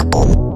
Apple.